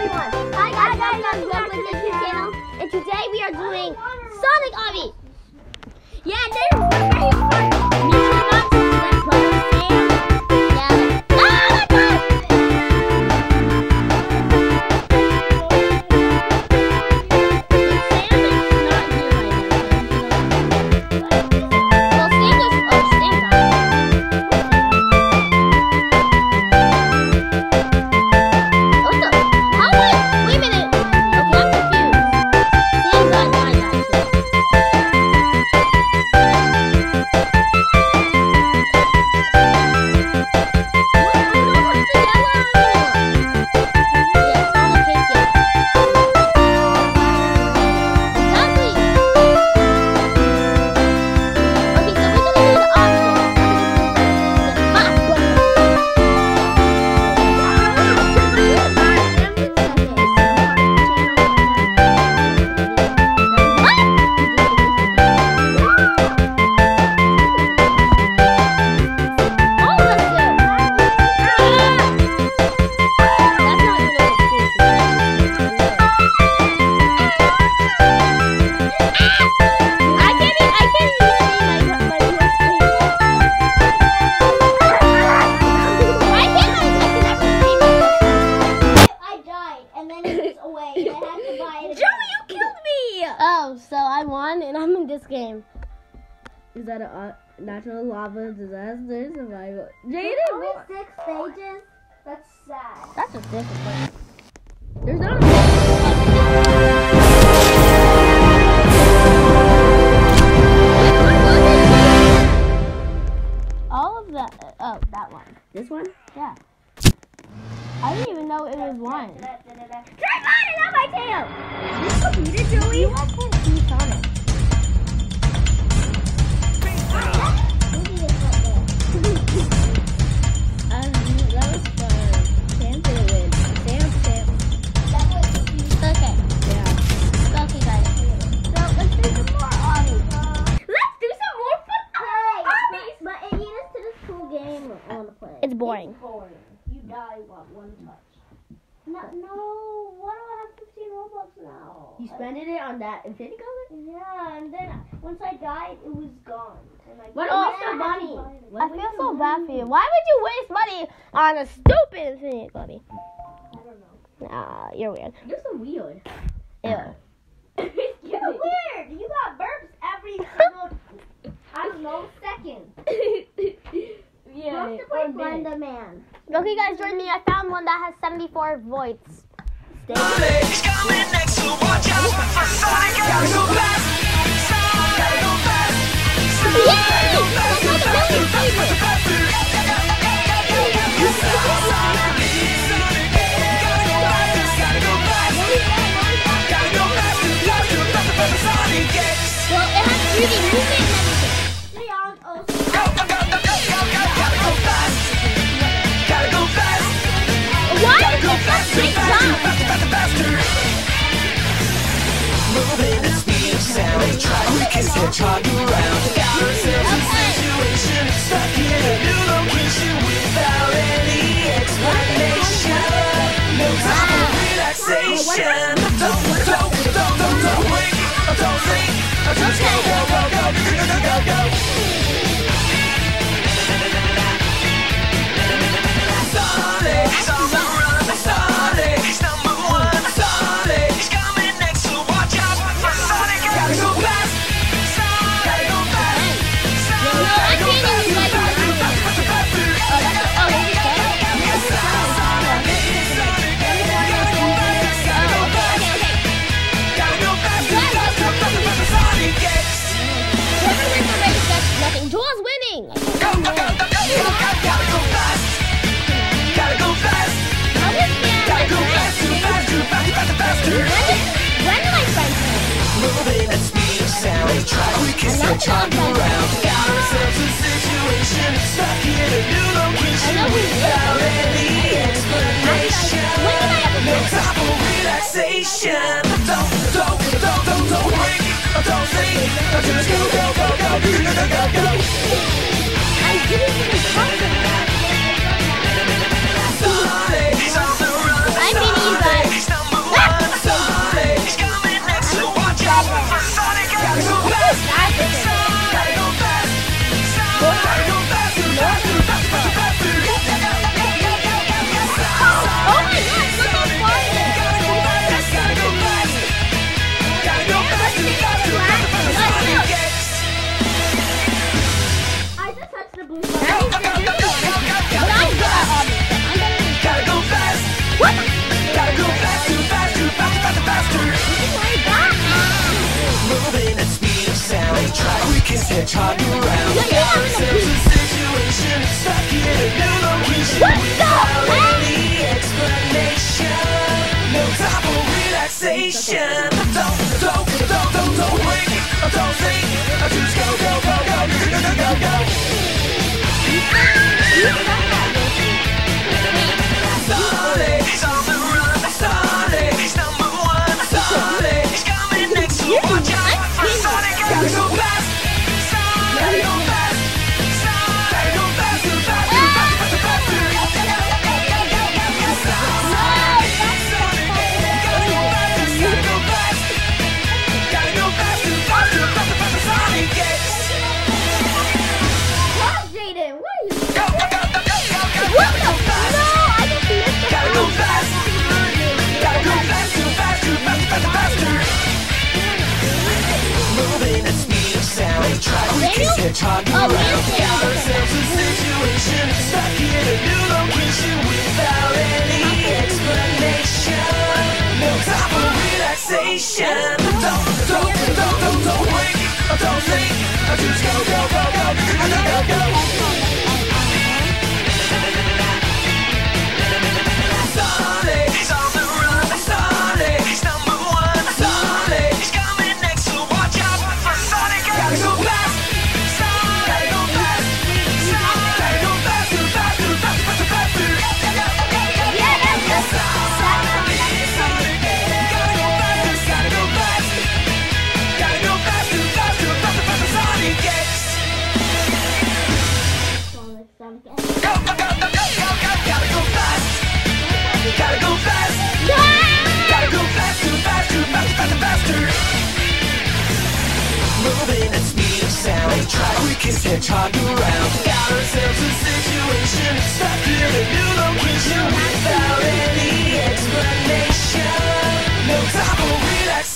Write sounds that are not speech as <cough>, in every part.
everyone. Hi guys, welcome to our YouTube channel. And today we are doing Sonic Obby. Yeah, there's Oh, so I won and I'm in this game. Is that a uh, natural lava disaster survival? Jaden, only six stages. That's sad. That's a difficult. There's not a All of that. Oh, that one. This one? Yeah. I didn't even know it was one. Da-da-da-da. It's on my tail! You computer, Joey? I can't see Sonic. Maybe it's right there. Um, I want to play. It's boring. boring. You die what one touch. No, no. Why do I have 15 Robux now? You spent it on that infinity gauntlet? Yeah, and then once I died, it was gone. And I What and a then waste I to money. What feel so bad for you. Why would you waste money on a stupid Infinity Buddy? I don't know. Nah, you're weird. You're so weird. Ew. <laughs> You're weird. You got burps every <laughs> single, I don't know, second. <laughs> yeah. Most to play the Man. Okay, guys, join me. I found one that has 74 voids. Stay. Sonic's coming next, so watch and jog around. Got ourselves a situation. Stuck in a new location without any explanation. No time for relaxation. Don't, don't, don't, don't, don't blink. Don't think. Just go, go, go, go, go, go, go, go, station. Don't, don't, don't, don't, don't wink. Don't think. go, go, go, go, go, go, go, go. <laughs> talking oh, around. We got ourselves a situation, stuck in a new location without any explanation. No time for relaxation. Don't, don't, don't, don't, don't wait. Don't think. Just go, go, go, go, go, go, go. Go, go, go.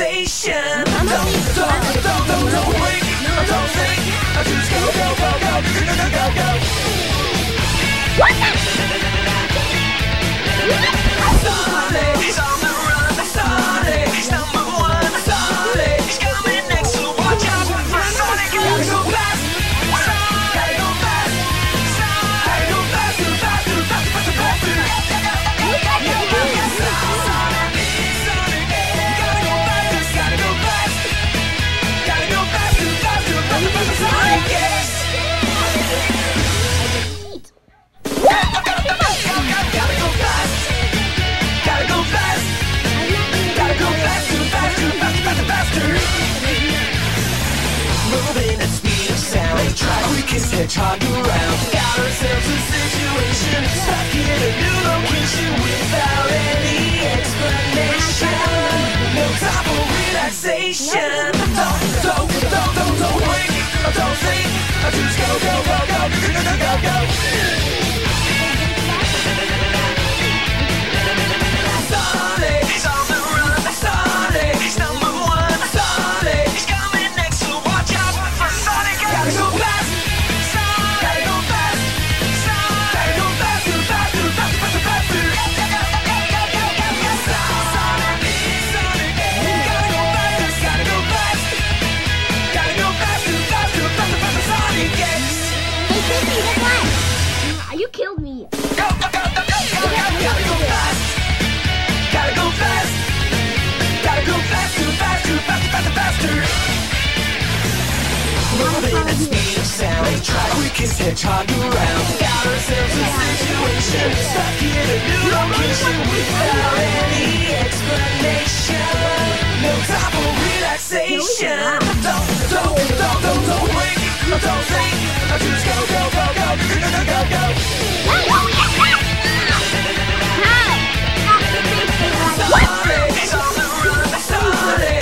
sensation. I don't stop, I don't, don't, don't wait, I don't think, I just go, go, go, go, go, go, go. What the? charge around. Got ourselves a situation stuck in a new location without any explanation. No time for relaxation. Don't, don't, don't, don't, don't wait. Don't think. Just go, go, go, go, go, go, go. go. his head around. round. Got ourselves a situation, stuck in a new location without any explanation. No time for relaxation. Don't, don't, don't, don't, don't wink, don't think. Just go, go, go, go, go, go, go. Sorry, sorry, sorry.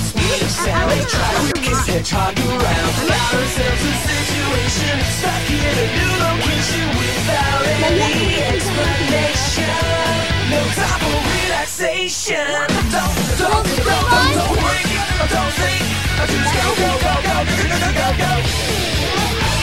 Let's meet a. We kiss and talk around. Found ourselves a situation. Stuck in a new location without any explanation. No time for relaxation. Don't, don't, don't, don't, don't. Don't think. Just go, go, go, go, go, go, go. go.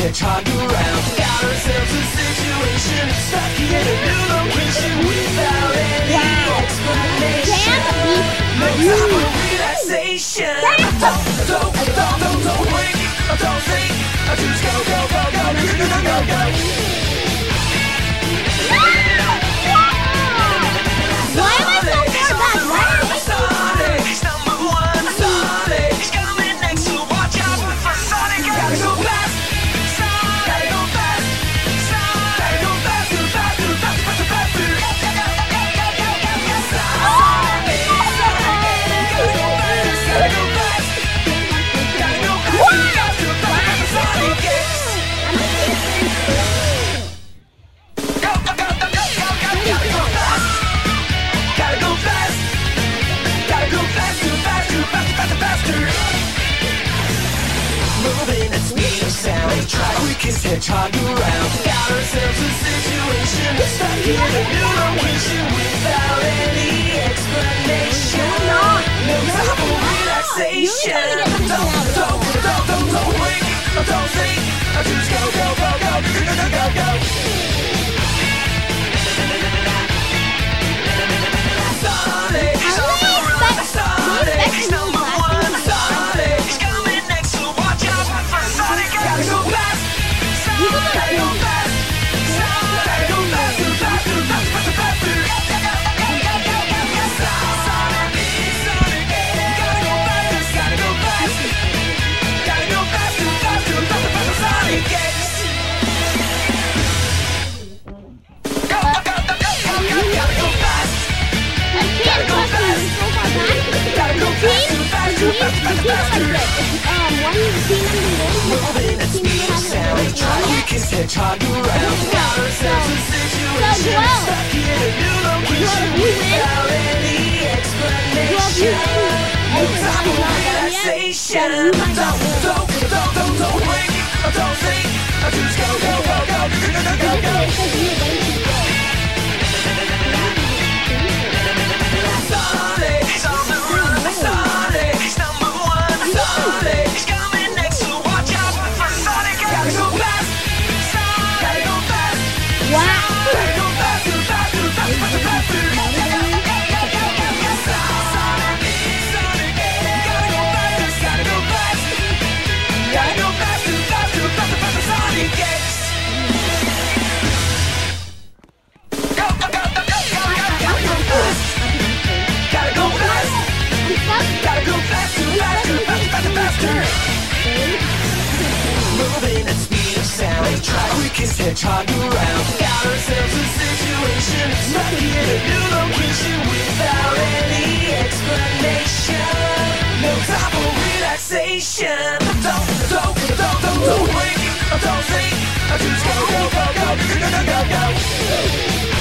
they're around. Got ourselves a situation, stuck in a new location without any yeah. explanation. No time for relaxation. Don't, don't, don't, don't, don't wait, don't think. Just go, go, go, go, go, go, go, go. talk around. We got ourselves a situation stuck in a new location without any explanation. No relaxation. Don't, don't, don't, don't, don't wait. Don't think. Just go, go, go, go, go, go, go. and trotting around. Got ourselves a situation, stuck in a new location without any explanation. No time for relaxation. Don't, don't, don't, don't, don't wait. Don't think. I just go, go, go, go, go, go, go. go.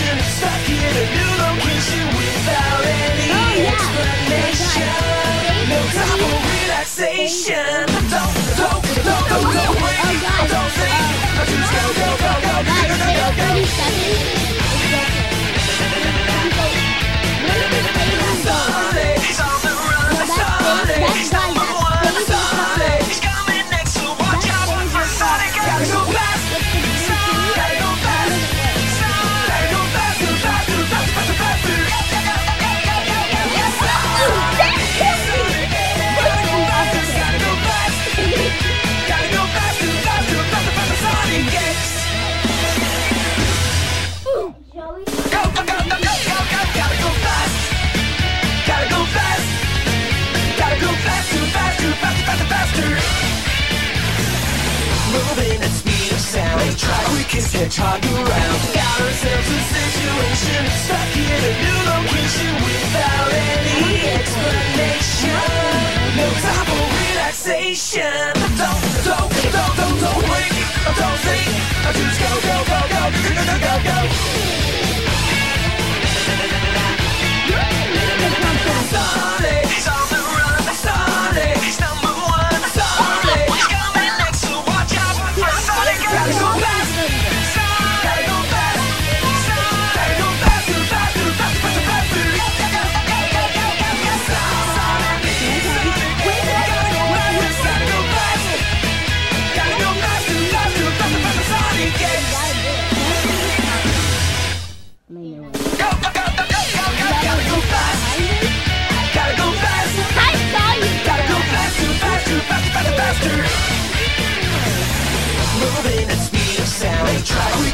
person stuck in a new location without any oh, yeah. explanation. Oh, no time for relaxation. Don't, don't, don't, don't. Don't think. Just go, go, go, go, go, go, go.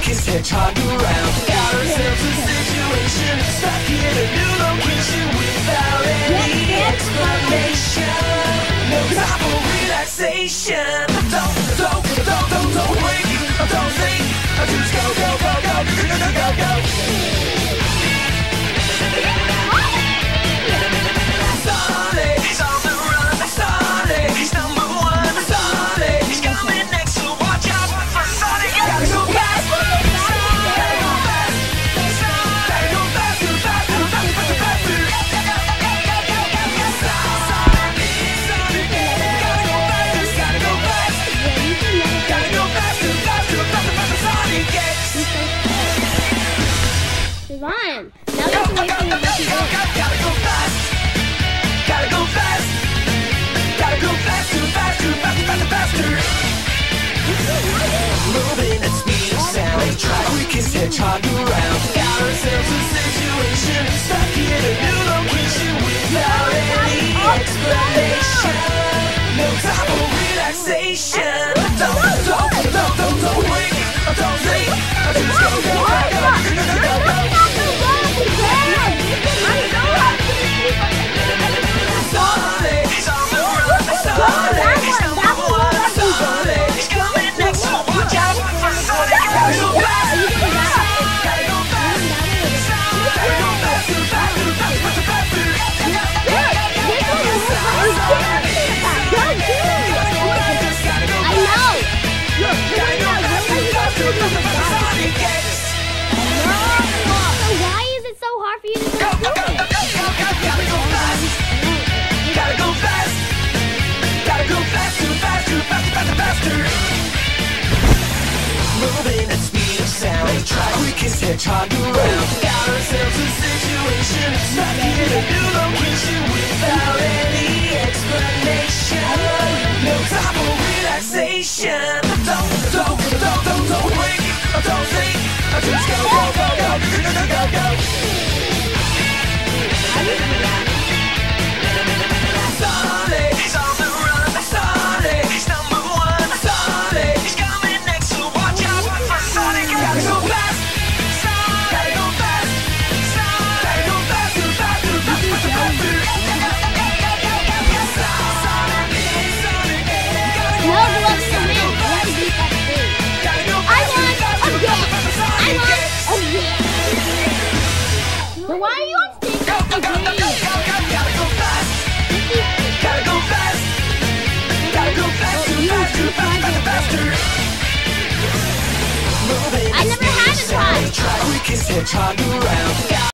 his head trotting round Got ourselves a situation Stuck in a new location Without any explanation. No time for relaxation. Don't, don't, don't, don't, don't wait Don't think. Just go, go, go, go, go, go, go, go, go. track We can hitchhike around Got ourselves a situation Stuck in a new location Without any explanation No time for relaxation Don't, don't, don't, don't, don't wait Don't sleep Just go, go, go, go, go, go Sorry, sorry, hitchhike around Got ourselves a situation Stuck in a new location Without any explanation No time for relaxation Don't, don't, don't, don't, don't wait Don't think Just go, go, go, go